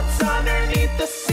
what's underneath the sun.